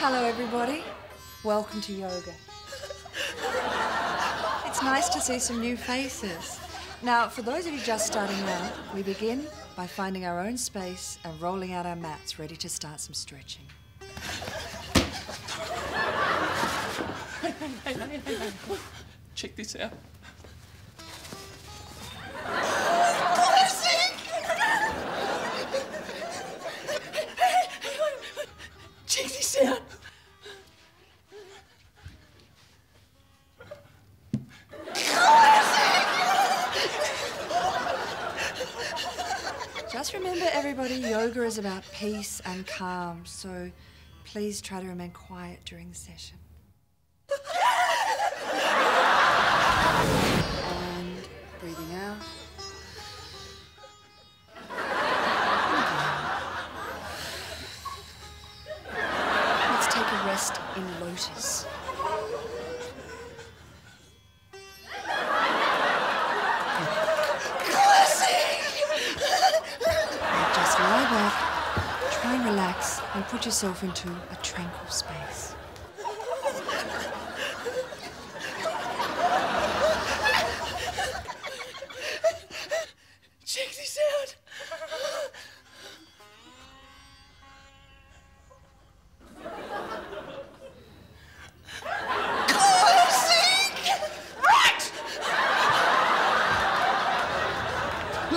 Hello, everybody. Welcome to yoga. It's nice to see some new faces. Now, for those of you just starting out, we begin by finding our own space and rolling out our mats, ready to start some stretching. Check this out. Out. Just remember, everybody, yoga is about peace and calm, so please try to remain quiet during the session. Rest in lotus. Just lie back, try and relax, and put yourself into a tranquil space.